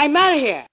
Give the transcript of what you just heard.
I'm out of here.